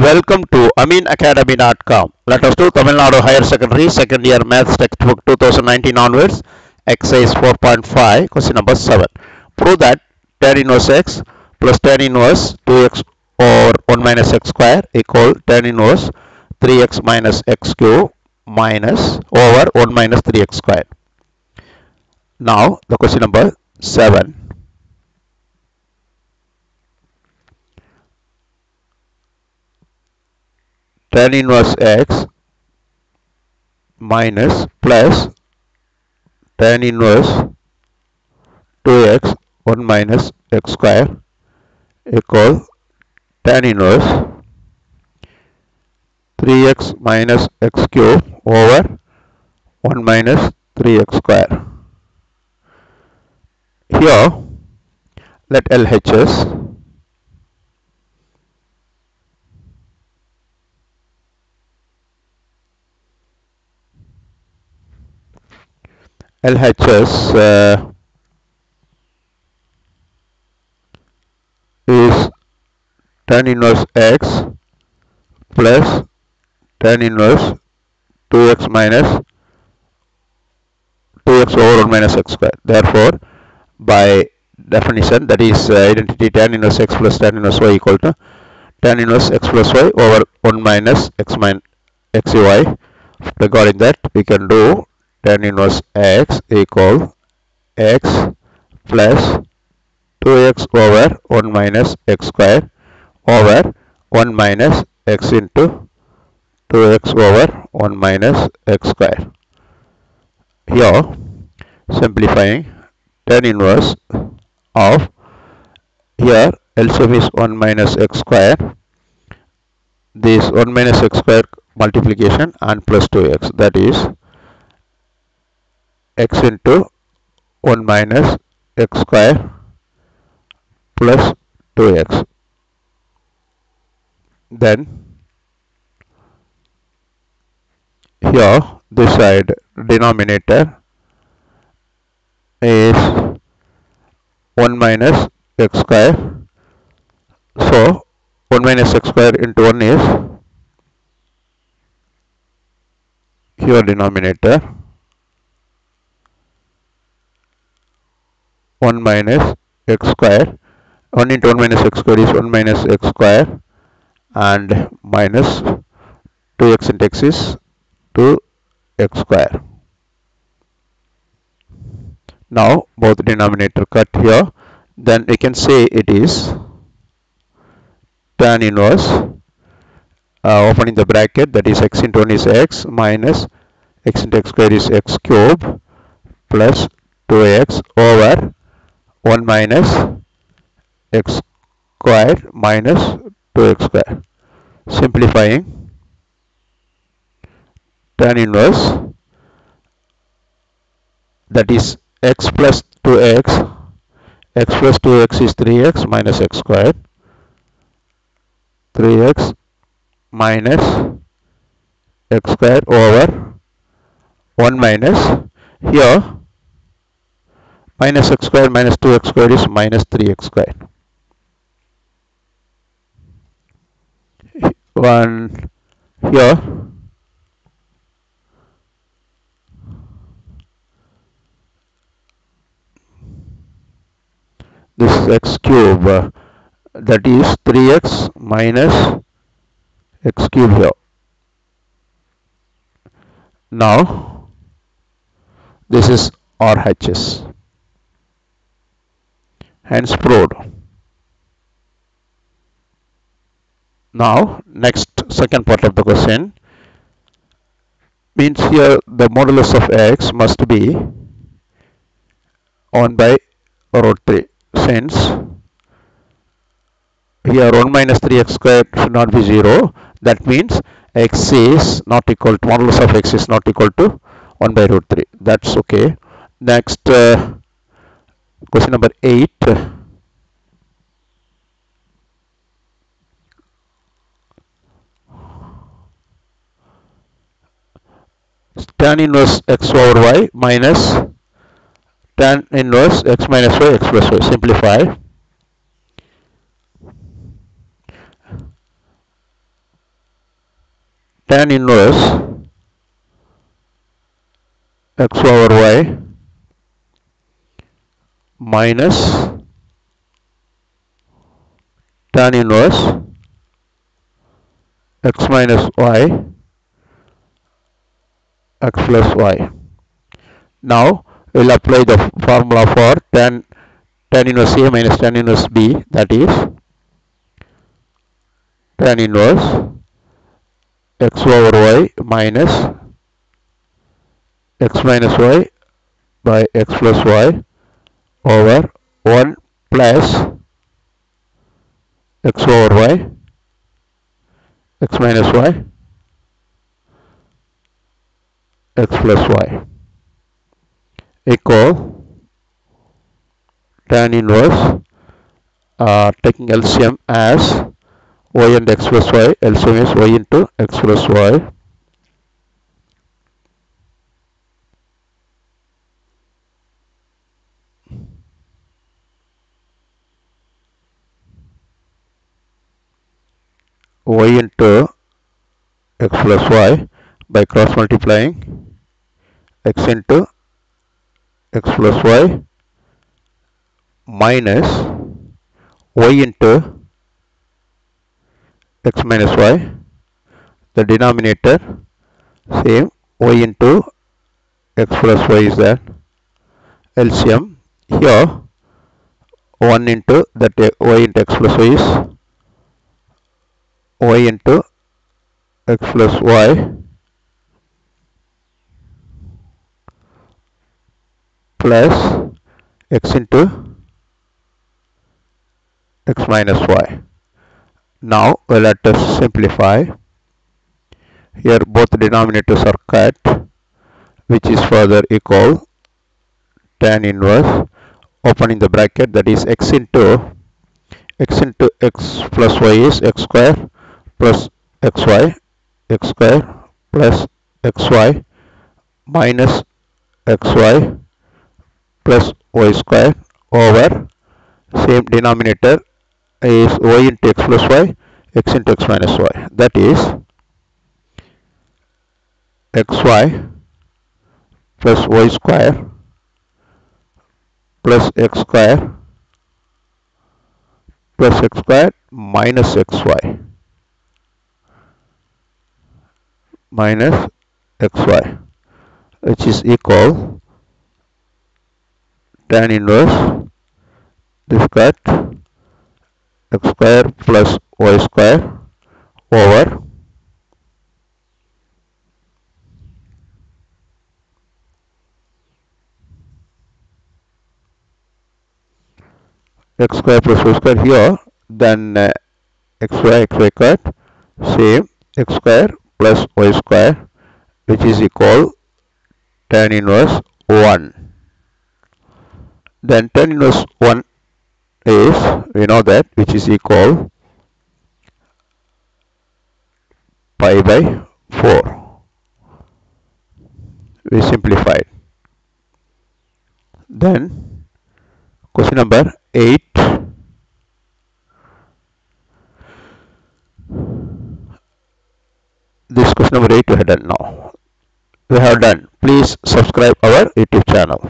Welcome to ameenacademy.com. Let us do Tamil Nadu Higher Secondary Second Year Maths Textbook 2019 onwards. Exercise 4.5, question number 7. Prove that tan inverse x plus tan inverse 2x over 1 minus x square equal tan inverse 3x minus x cube minus over 1 minus 3x square. Now, the question number 7. Tan inverse x minus plus tan inverse 2x 1 minus x square equal tan inverse 3x minus x cube over 1 minus 3x square. Here, let LHS LHS uh, is tan inverse x plus tan inverse 2x minus 2x over 1 minus x square. Therefore, by definition that is uh, identity tan inverse x plus tan inverse y equal to tan inverse x plus y over 1 minus x minus xy. Regarding that, we can do tan inverse x equal x plus 2x over 1 minus x square over 1 minus x into 2x over 1 minus x square. Here, simplifying tan inverse of here LCM is 1 minus x square this 1 minus x square multiplication and plus 2x that is x into 1 minus x square plus 2x then here this side denominator is 1 minus x square. So 1 minus x square into 1 is here denominator 1 minus x square 1 into 1 minus x square is 1 minus x square and minus 2x into x is 2x square. Now both denominator cut here. Then we can say it is tan inverse uh, opening the bracket that is x into 1 is x minus x into x square is x cube plus 2x over 1 minus x square minus 2x square. Simplifying. Tan inverse. That is x plus 2x x. plus 2x is 3x minus x square. 3x minus x square over 1 minus. Here minus x square minus 2x square is minus 3x square. One here this x cube uh, that is 3x minus x cube here. Now this is RHS hence proved. Now next second part of the question means here the modulus of x must be 1 by root 3 since here 1 minus 3x square should not be 0 that means x is not equal to modulus of x is not equal to 1 by root 3 that's okay. Next uh, question number 8 tan inverse x over y minus tan inverse x minus y x plus y. Simplify. Tan inverse x over y minus tan inverse x minus y x plus y. Now we'll apply the formula for tan tan inverse A minus tan inverse B that is tan inverse x over y minus x minus y by x plus y over 1 plus x over y x minus y x plus y equal tan inverse uh, taking LCM as y and x plus y LCM is y into x plus y y into x plus y by cross multiplying x into x plus y minus y into x minus y. The denominator same y into x plus y is that LCM here 1 into that uh, y into x plus y is y into x plus y plus x into x minus y. Now let us simplify. Here both denominators are cut which is further equal tan inverse opening the bracket that is x into x into x plus y is x square plus xy x square plus xy minus xy plus y square over same denominator is y into x plus y x into x minus y. That is xy plus y square plus x square plus x square minus xy minus xy which is equal tan inverse this cut x square plus y square over x square plus y square here then uh, xy xy cut same x square plus y square which is equal tan inverse 1 then tan inverse 1 is we know that which is equal pi by 4 we simplified. Then question number 8 this question number 8 we have done now we have done please subscribe our youtube channel